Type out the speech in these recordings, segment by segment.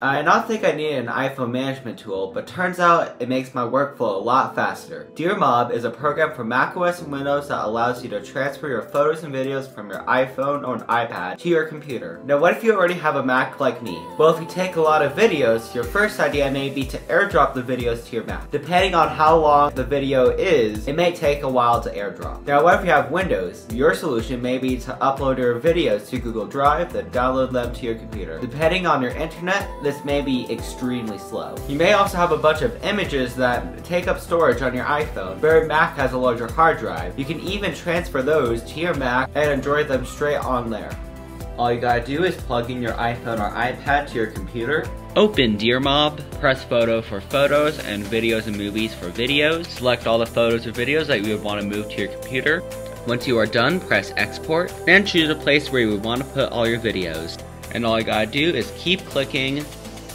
I not think I needed an iPhone management tool, but turns out it makes my workflow a lot faster. DearMob is a program for macOS and Windows that allows you to transfer your photos and videos from your iPhone or an iPad to your computer. Now what if you already have a Mac like me? Well if you take a lot of videos, your first idea may be to airdrop the videos to your Mac. Depending on how long the video is, it may take a while to airdrop. Now what if you have Windows? Your solution may be to upload your videos to Google Drive, then download them to your computer. Depending on your internet, this may be extremely slow. You may also have a bunch of images that take up storage on your iPhone, where Mac has a larger hard drive. You can even transfer those to your Mac and enjoy them straight on there. All you gotta do is plug in your iPhone or iPad to your computer. Open DearMob, press photo for photos and videos and movies for videos. Select all the photos or videos that you would want to move to your computer. Once you are done, press export and choose a place where you would want to put all your videos. And all you gotta do is keep clicking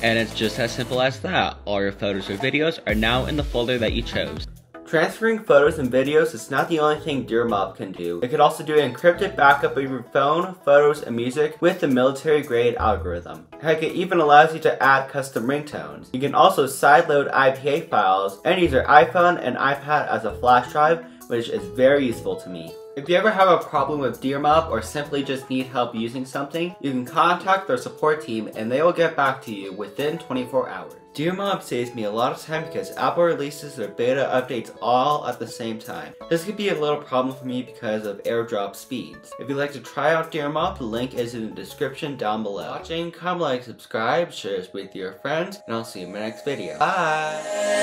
and it's just as simple as that. All your photos or videos are now in the folder that you chose. Transferring photos and videos is not the only thing DearMob can do. It can also do an encrypted backup of your phone, photos, and music with the military-grade algorithm. Heck, it even allows you to add custom ringtones. You can also sideload IPA files and use your iPhone and iPad as a flash drive, which is very useful to me. If you ever have a problem with DearMob or simply just need help using something, you can contact their support team and they will get back to you within 24 hours. DearMob saves me a lot of time because Apple releases their beta updates all at the same time. This could be a little problem for me because of airdrop speeds. If you'd like to try out DearMob, the link is in the description down below. Watching, comment, like, subscribe, share this with your friends, and I'll see you in my next video. Bye!